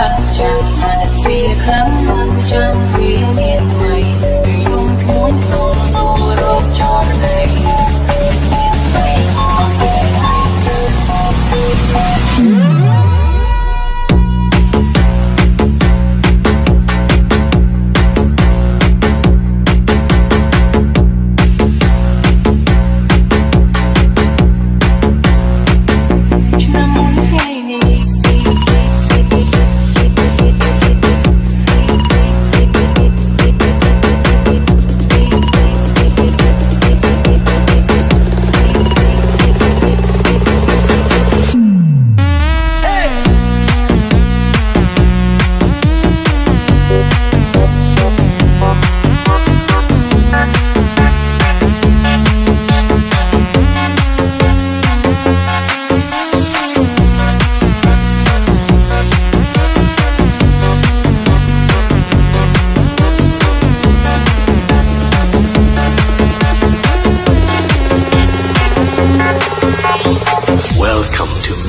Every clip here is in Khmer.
បាត់ចាំអាណិតវាខ្លាំងមិនចាំ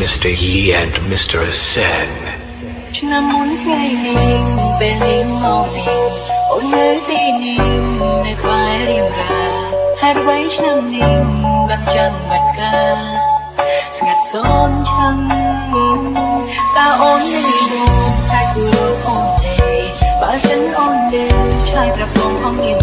Mr. Yi and Mr. Sen. ឆ្នាំមុនថ្ងៃនេះពេលនេះមកនេះអូននៅទីនេះនៅក្បែររៀមរាហេតុអ្វីឆ្នាំនេះបានចាំបាច់ការស្ងាត់សូនឆឹងតើអូននៅនោះតែគួរអូនទេបើសិនអូនលើឆ្លើយប្រាប់បងផងយើង